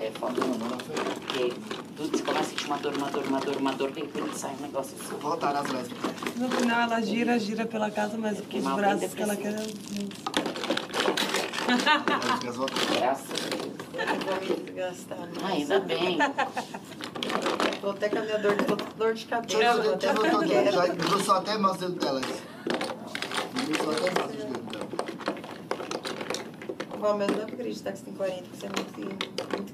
É foda, porque tudo você começa a sentir uma dor, uma dor, uma dor, uma dor, de repente sai um negócio assim. Voltar às lésbicas. No final ela gira, gira pela casa, mas os braços que ela quer. Né? Graças a Deus. Eu vou me desgastar. Ah, ainda bem. Tô até com a minha dor, de- dor de cabeça. Eu vou ver, deixa eu até que eu. Já engrossou até mais dentro dela. Engrossou até mais dedos dela. Bom, mas não acredito que você tem 40, porque você é muito, muito.